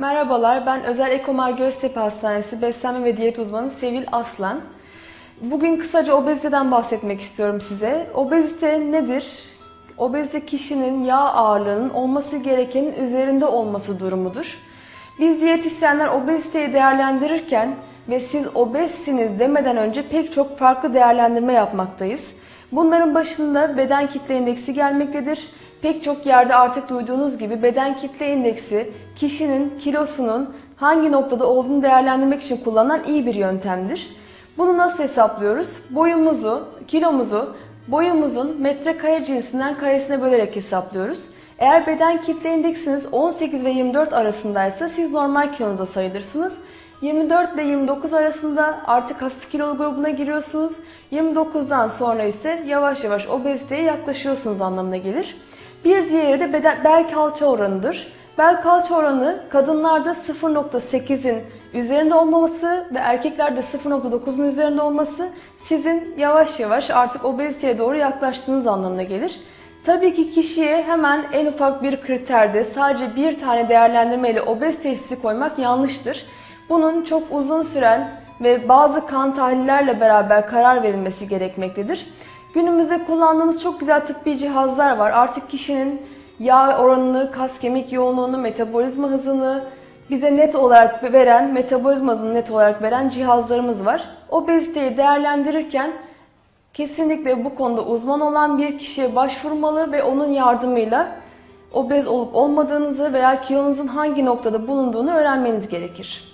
Merhabalar, ben Özel Ekomar Göztepe Hastanesi Beslenme ve Diyet Uzmanı Sevil Aslan. Bugün kısaca obeziteden bahsetmek istiyorum size. Obezite nedir? Obezite kişinin yağ ağırlığının olması gerekenin üzerinde olması durumudur. Biz diyetisyenler obeziteyi değerlendirirken ve siz obezsiniz demeden önce pek çok farklı değerlendirme yapmaktayız. Bunların başında beden kitle indeksi gelmektedir. Pek çok yerde artık duyduğunuz gibi beden kitle indeksi kişinin kilosunun hangi noktada olduğunu değerlendirmek için kullanılan iyi bir yöntemdir. Bunu nasıl hesaplıyoruz? Boyumuzu, kilomuzu boyumuzun metrekare cinsinden karesine bölerek hesaplıyoruz. Eğer beden kitle indeksiniz 18 ve 24 arasındaysa siz normal kilonuza sayılırsınız. 24 ile 29 arasında artık hafif kilolu grubuna giriyorsunuz. 29'dan sonra ise yavaş yavaş obeziteye yaklaşıyorsunuz anlamına gelir. Bir diğeri de beden, bel kalça oranıdır. Bel kalça oranı kadınlarda 0.8'in üzerinde olmaması ve erkeklerde 0.9'un üzerinde olması sizin yavaş yavaş artık obeziteye doğru yaklaştığınız anlamına gelir. Tabii ki kişiye hemen en ufak bir kriterde sadece bir tane değerlendirme ile obez teşhisi koymak yanlıştır. Bunun çok uzun süren ve bazı kan tahlillerle beraber karar verilmesi gerekmektedir. Günümüzde kullandığımız çok güzel tıbbi cihazlar var. Artık kişinin yağ oranını, kas kemik yoğunluğunu, metabolizma hızını bize net olarak veren, metabolizma hızını net olarak veren cihazlarımız var. Obeziteyi değerlendirirken kesinlikle bu konuda uzman olan bir kişiye başvurmalı ve onun yardımıyla obez olup olmadığınızı veya kilonuzun hangi noktada bulunduğunu öğrenmeniz gerekir.